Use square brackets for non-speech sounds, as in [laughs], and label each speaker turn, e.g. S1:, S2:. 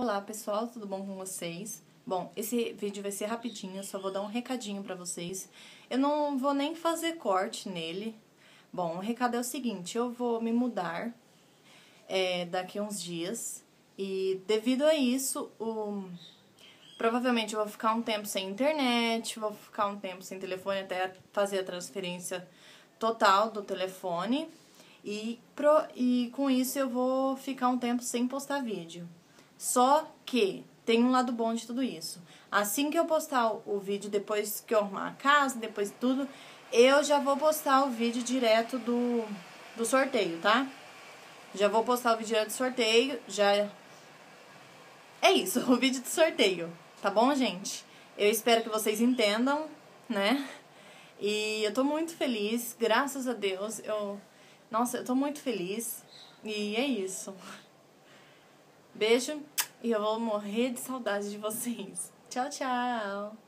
S1: Olá pessoal, tudo bom com vocês? Bom, esse vídeo vai ser rapidinho, só vou dar um recadinho pra vocês. Eu não vou nem fazer corte nele. Bom, o recado é o seguinte, eu vou me mudar é, daqui a uns dias. E devido a isso, o... provavelmente eu vou ficar um tempo sem internet, vou ficar um tempo sem telefone até fazer a transferência total do telefone. E, pro... e com isso eu vou ficar um tempo sem postar vídeo. Só que tem um lado bom de tudo isso. Assim que eu postar o vídeo, depois que eu arrumar a casa, depois de tudo, eu já vou postar o vídeo direto do, do sorteio, tá? Já vou postar o vídeo direto do sorteio, já... É isso, [laughs] o vídeo do sorteio, tá bom, gente? Eu espero que vocês entendam, né? E eu tô muito feliz, graças a Deus, eu... Nossa, eu tô muito feliz e é isso. Beijo e eu vou morrer de saudade de vocês. Tchau, tchau!